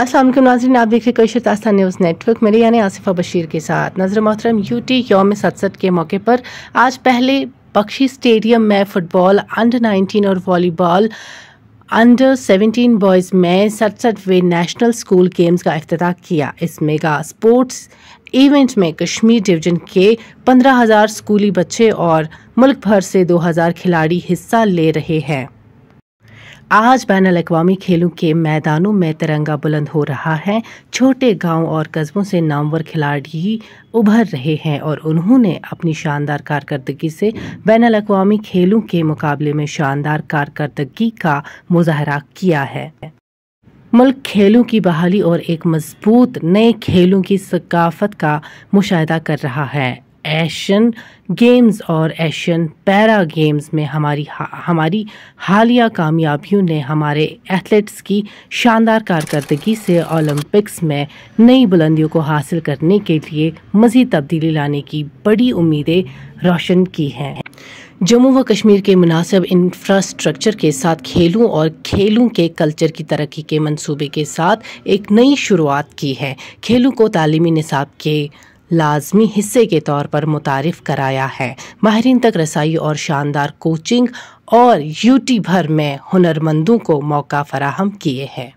असलम नाजरीन आप देख रहे कशर आस्था न्यूज़ नेटवर्क। मेरे यानी आसिफा बशीर के साथ नज़र मोहतरम यूटी योम सतसठ के मौके पर आज पहले बख्शी स्टेडियम में फुटबॉल अंडर 19 और वॉलीबॉल अंडर 17 बॉयज़ में सड़सठवें नेशनल स्कूल गेम्स का अफ्ताह किया। इस मेगा स्पोर्ट्स इवेंट में कश्मीर डिवीज़न के 15,000 स्कूली बच्चे और मुल्क भर से 2,000 खिलाड़ी हिस्सा ले रहे हैं। आज बैन अवी खेलों के मैदानों में तिरंगा बुलंद हो रहा है। छोटे गाँव और कस्बों से नामवर खिलाड़ी उभर रहे हैं और उन्होंने अपनी शानदार कारकर्दगी से बैन अवी खेलों के मुकाबले में शानदार कारकर्दगी का मुजाहरा किया है। मुल्क खेलों की बहाली और एक मज़बूत नए खेलों की सकाफत का मुशाह कर रहा है। एशियन गेम्स और एशियन पैरा गेम्स में हमारी हमारी हालिया कामयाबियों ने हमारे एथलेट्स की शानदार कारकर्दगी से ओलंपिक्स में नई बुलंदियों को हासिल करने के लिए मज़ीद तब्दीली लाने की बड़ी उम्मीदें रोशन की हैं। जम्मू व कश्मीर के मुनासिब इंफ्रास्ट्रक्चर के साथ खेलों और खेलों के कल्चर की तरक्की के मंसूबे के साथ एक नई शुरुआत की है। खेलों को तालीमी निसाब के लाजमी हिस्से के तौर पर मुतारफ़ कराया है। माहरीन तक रसाई और शानदार कोचिंग और यूटी भर में हुनरमंदों को मौका फराहम किए हैं।